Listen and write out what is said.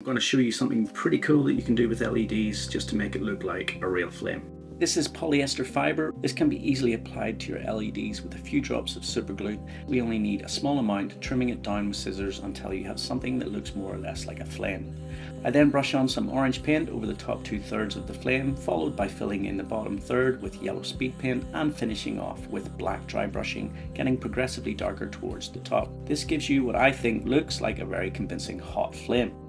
I'm going to show you something pretty cool that you can do with LEDs just to make it look like a real flame. This is polyester fiber. This can be easily applied to your LEDs with a few drops of superglue. We only need a small amount, trimming it down with scissors until you have something that looks more or less like a flame. I then brush on some orange paint over the top two thirds of the flame, followed by filling in the bottom third with yellow speed paint and finishing off with black dry brushing, getting progressively darker towards the top. This gives you what I think looks like a very convincing hot flame.